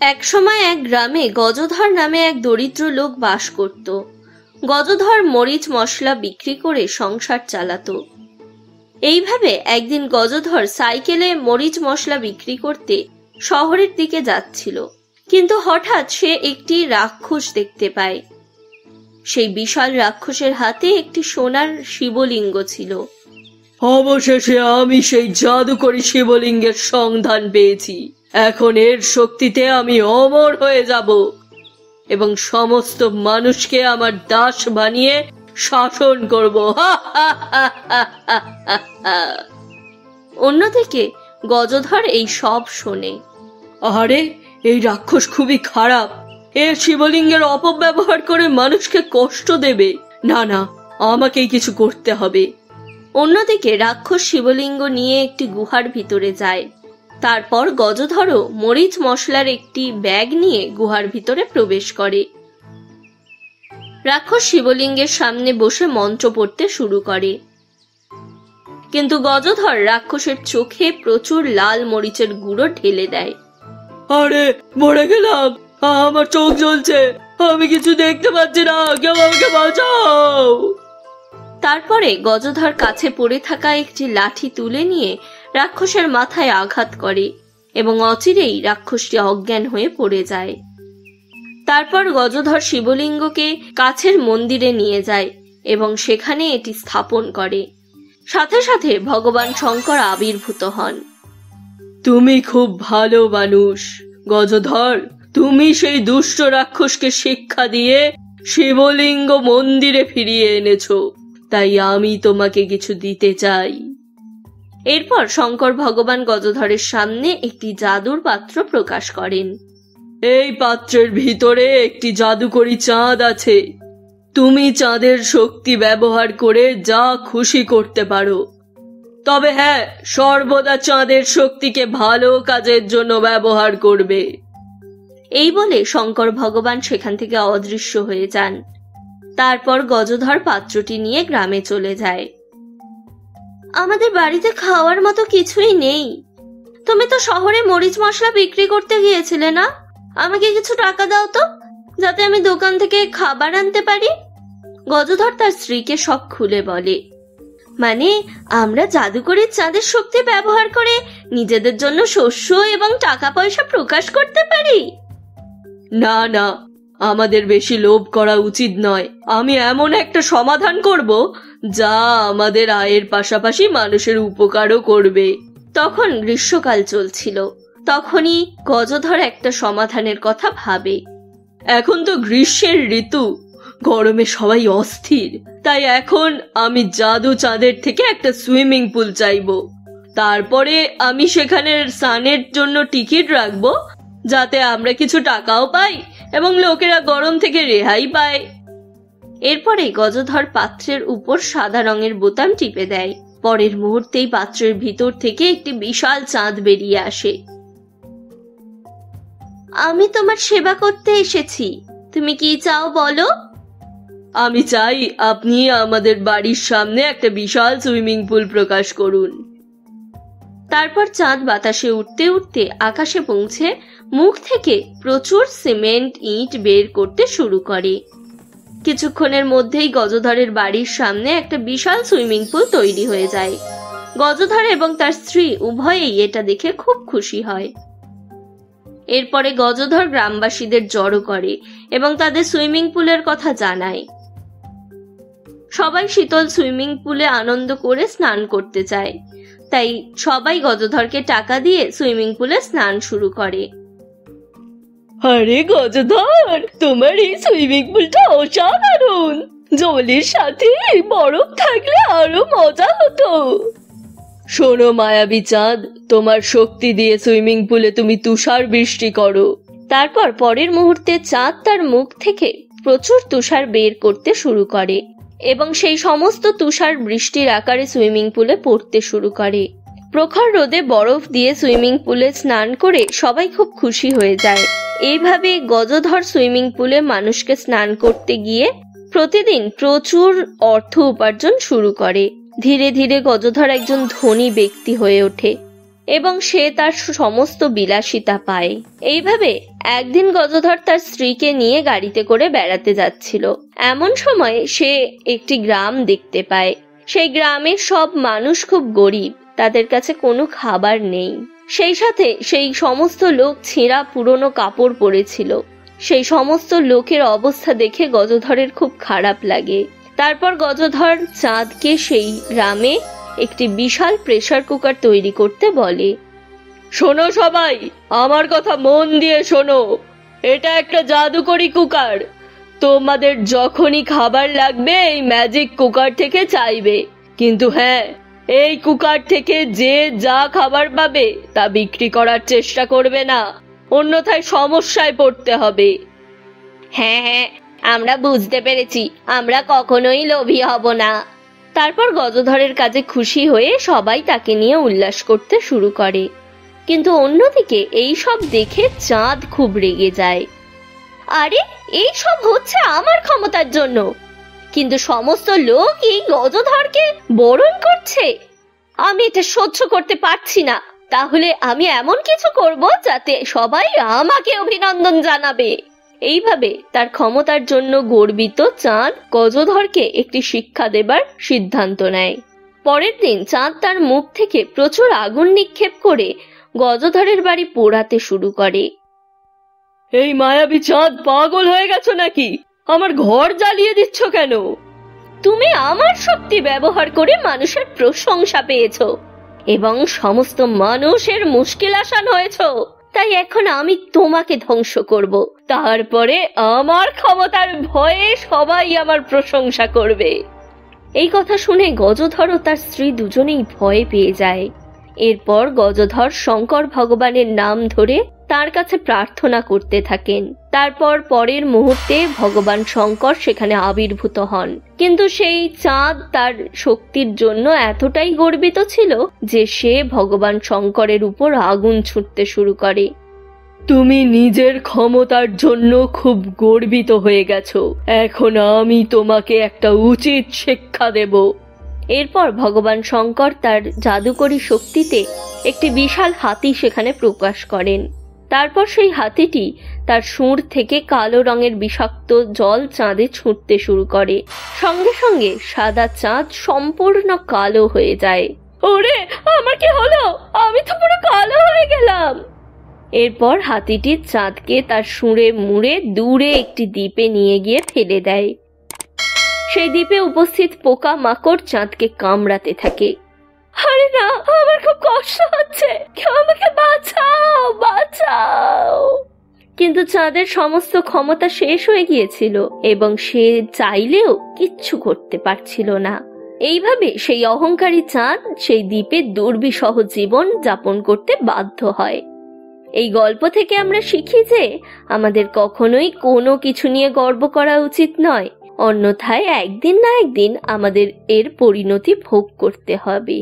একসময় এক গ্রামে গজধর নামে এক দরিদ্র লোক বাস করত। গজধর মরিচ মশলা বিক্রি করে সংসার চালাত। এইভাবে একদিন গজধর সাইকেলে মরিচ মশলা বিক্রি করতে শহরের দিকে যাচ্ছিল, কিন্তু হঠাৎ সে একটি রাক্ষস দেখতে পায়। সেই বিশাল রাক্ষসের হাতে একটি সোনার শিবলিঙ্গ ছিল। অবশেষে আমি সেই জাদুকরী শিবলিঙ্গের সন্ধান পেয়েছি। এখন এর শক্তিতে আমি অমর হয়ে যাব এবং সমস্ত মানুষকে আমার দাস বানিয়ে শাসন করব। অন্যদিকে গজধর এই সব শোনে। আরে এই রাক্ষস খুবই খারাপ। এ শিবলিঙ্গের অপব্যবহার করে মানুষকে কষ্ট দেবে। না না আমাকেই কিছু করতে হবে। অন্যদিকে রাক্ষস শিবলিঙ্গ নিয়ে একটি গুহার ভিতরে যায়। তারপর গজধরও মরিচ মশলার একটি ব্যাগ নিয়ে গুহার ভিতরে প্রবেশ করে। রাক্ষস শিবলিঙ্গের সামনে বসে মন্ত্র পড়তে শুরু করে। কিন্তু গজধর রাক্ষসের চোখে প্রচুর লাল মরিচের গুঁড়ো ঢেলে দেয়। আরে মরে গেলাম! আমার চোখ জ্বলছে! আমি কিছু দেখতে পাচ্ছি না! কেউ আমাকে বাঁচাও! তারপরে গজধর কাছে পড়ে থাকা একটি লাঠি তুলে নিয়ে রাক্ষসের মাথায় আঘাত করে এবং অচিরেই রাক্ষসটি অজ্ঞান হয়ে পড়ে যায়। তারপর গজধর শিবলিঙ্গকে কাছের মন্দিরে নিয়ে যায় এবং সেখানে এটি স্থাপন করে। সাথে সাথে ভগবান শঙ্কর আবির্ভূত হন। তুমি খুব ভালো মানুষ, গজধর। তুমি সেই দুষ্ট রাক্ষসকে শিক্ষা দিয়ে শিবলিঙ্গ মন্দিরে ফিরিয়ে এনেছো। তাই আমি তোমাকে কিছু দিতে চাই। এরপর শঙ্কর ভগবান গজধরের সামনে একটি জাদুর পাত্র প্রকাশ করেন। এই পাত্রের ভিতরে একটি জাদুকরি চাঁদ আছে। তুমি চাঁদের শক্তি ব্যবহার করে যা খুশি করতে পারো। তবে হ্যাঁ সর্বদা চাঁদের শক্তিকে ভালো কাজের জন্য ব্যবহার করবে। এই বলে শঙ্কর ভগবান সেখান থেকে অদৃশ্য হয়ে যান। তারপর গজধর পাত্রটি নিয়ে গ্রামে চলে যায়। আমাদের বাড়িতে খাওয়ার মতো কিছুই নেই। তুমি তো শহরে মরিচ মশলা বিক্রি করতে গিয়েছিলে না? আমাকে কিছু টাকা দাও তো, যাতে আমি দোকান থেকে খাবার আনতে পারি। গজধর তার স্ত্রীকে সব খুলে বলে। মানে আমরা জাদুকরের চাঁদের শক্তি ব্যবহার করে নিজেদের জন্য শস্য এবং টাকা পয়সা প্রকাশ করতে পারি? না না, আমাদের বেশি লোভ করা উচিত নয়। আমি এমন একটা সমাধান করব যা আমাদের আয়ের পাশাপাশি মানুষের উপকারও করবে। তখন গ্রীষ্মকাল চলছিল। তখনই গজধর একটা সমাধানের কথা ভাবে। এখন তো গ্রীষ্মের ঋতু। গরমে সবাই অস্থির। তাই এখন আমি জাদু চাঁদের থেকে একটা সুইমিং পুল চাইব। তারপরে আমি সেখানে স্নানের জন্য টিকিট রাখব, যাতে আমরা কিছু টাকাও পাই এবং লোকেরা গরম থেকে রেহাই পায়। এরপরে গজধর পাত্রের উপর সাদা রঙের বোতাম টিপে দেয়। পরের মুহূর্তেই পাত্রের ভিতর থেকে একটি বিশাল চাঁদ বেরিয়ে আসে। আমি তোমার সেবা করতে এসেছি। তুমি কি চাও বলো? আমি চাই আপনি আমাদের বাড়ির সামনে একটা বিশাল সুইমিং পুল প্রকাশ করুন। তারপর চাঁদ বাতাসে উঠতে উঠতে আকাশে পৌঁছে মুখ থেকে প্রচুর সিমেন্ট, ইট বের করতে শুরু করে। কিছুক্ষণের মধ্যেই গজধরের বাড়ির সামনে একটা বিশাল সুইমিং পুল তৈরি হয়ে যায়। গজধর এবং তার স্ত্রী উভয়েই এটা দেখে খুব খুশি হয়। এরপরে গজধর গ্রামবাসীদের জড়ো করে এবং তাদের সুইমিং পুলের কথা জানায়। সবাই শীতল সুইমিং পুলে আনন্দ করে স্নান করতে চায়। তাই সবাই গজধরকে টাকা দিয়ে সুইমিং পুলে স্নান শুরু করে। আরে গজধর, তোমার এই সুইমিং পুলটা অসাধারণ। জলের সাথে বরফ থাকলে আরও মজা হতো। শোনো মায়াবী চাঁদ, তোমার শক্তি দিয়ে সুইমিং পুলে তুমি তুষার বৃষ্টি করো। তারপর পরের মুহূর্তে চাঁদ তার মুখ থেকে প্রচুর তুষার বের করতে শুরু করে এবং সেই সমস্ত তুষার বৃষ্টির আকারে সুইমিং পুলে পড়তে শুরু করে। প্রখর রোদে বরফ দিয়ে সুইমিং পুলে স্নান করে সবাই খুব খুশি হয়ে যায়। এইভাবে গজধর সুইমিং পুলে মানুষকে স্নান করতে গিয়ে প্রতিদিন প্রচুর অর্থ উপার্জন শুরু করে। ধীরে ধীরে গজধর একজন ধনী ব্যক্তি হয়ে ওঠে এবং সে তার সমস্ত বিলাসিতা পায়। এইভাবে একদিন গজধর তার স্ত্রীকে নিয়ে গাড়িতে করে বেড়াতে যাচ্ছিল। এমন সময় সে একটি গ্রাম দেখতে পায়। সেই গ্রামের সব মানুষ খুব গরিব। তাদের কাছে কোনো খাবার নেই। সেই সাথে সেই সমস্ত লোক ছেঁড়া পুরনো কাপড় পরেছিল। সেই সমস্ত লোকের অবস্থা দেখে গজধরের খুব খারাপ লাগে। তারপর গজধর চাঁদকে সেই গ্রামে একটি বিশাল প্রেশার কুকার তৈরি করতে বলে, শোনো সবাই, আমার কথা মন দিয়ে শোনো। এটা একটা জাদুকরি কুকার। তোমাদের যখনই খাবার লাগবে, এই ম্যাজিক কুকার থেকে চাইবে। কিন্তু হ্যাঁ এই কুকার থেকে যে যা খাবার পাবে তা বিক্রি করার চেষ্টা করবে না। অন্যথায় সমস্যায় পড়তে হবে। হ্যাঁ হ্যাঁ আমরা বুঝতে পেরেছি। আমরা কখনোই লোভী হব না। তারপর গজধরের কাজে খুশি হয়ে সবাই তাকে নিয়ে উল্লাস করতে শুরু করে। কিন্তু অন্যদিকে এই সব দেখে চাঁদ খুব রেগে যায়। আরে এই সব হচ্ছে আমার ক্ষমতার জন্য। কিন্তু সমস্ত লোক এই গজধরকে বরণ করছে। আমি এটা সহ্য করতে পারছি না। তাহলে আমি এমন কিছু করব যাতে সবাই আমাকে অভিনন্দন জানাবে। এইভাবে তার ক্ষমতার জন্য গর্বিত চাঁদ গজধরকে একটি শিক্ষা দেবার সিদ্ধান্ত নেয়। পরের দিন চাঁদ তার মুখ থেকে প্রচুর আগুন নিক্ষেপ করে গজধরের বাড়ি পোড়াতে শুরু করে। এই মায়াবী চাঁদ পাগল হয়ে গেছো নাকি? আমার ঘর জ্বালিয়ে দিচ্ছ কেন? তুমি আমার শক্তি ব্যবহার করে মানুষের প্রশংসা পেয়েছ এবং সমস্ত মানুষের মুশকিল আসান হয়েছো। তাই এখন আমি তোমাকে ধ্বংস করব। তারপরে আমার ক্ষমতার ভয়ে সবাই আমার প্রশংসা করবে। এই কথা শুনে গজধর তার স্ত্রী দুজনেই ভয় পেয়ে যায়। এরপর গজধর শঙ্কর ভগবানের নাম ধরে তার কাছে প্রার্থনা করতে থাকেন। তারপর পরের মুহূর্তে ভগবান শঙ্কর সেখানে আবির্ভূত হন। কিন্তু সেই চাঁদ তার শক্তির জন্য এতটাই গর্বিত ছিল যে সে ভগবান শঙ্করের উপর আগুন ছুটতে শুরু করে। তুমি নিজের ক্ষমতার জন্য খুব গর্বিত হয়ে গেছো। এখন আমি তোমাকে একটা উচিত শিক্ষা দেব। এরপর ভগবান শঙ্কর তার জাদুকরী শক্তিতে একটি বিশাল হাতি সেখানে প্রকাশ করেন। তারপর সেই হাতিটি তার সুর থেকে কালো রঙের বিষাক্ত জল চাঁদে ছুটতে শুরু করে। সঙ্গে সঙ্গে সাদা চাঁদ সম্পূর্ণ কালো হয়ে যায়। ওরে, আমার কি হলো? আমি তো পুরো কালো হয়ে গেলাম। এরপর হাতিটি চাঁদকে তার সুরে মুড়ে দূরে একটি দ্বীপে নিয়ে গিয়ে ফেলে দেয়। সেই দ্বীপে উপস্থিত পোকা মাকড় চাঁদকে কামড়াতে থাকে। আরে না, আমার খুব কষ্ট হচ্ছে। কেউ আমাকে বাঁচাও বাঁচাও। কিন্তু চাঁদের সমস্ত ক্ষমতা শেষ হয়ে গিয়েছিল এবং সে চাইলেও কিচ্ছু করতে পারছিল না। এইভাবে সেই অহংকারী চাঁদ সেই দ্বীপে দুর্বিসহ জীবন যাপন করতে বাধ্য হয়। এই গল্প থেকে আমরা শিখি যে আমাদের কখনোই কোনো কিছু নিয়ে গর্ব করা উচিত নয়। অন্যথায় একদিন না একদিন আমাদের এর পরিণতি ভোগ করতে হবে।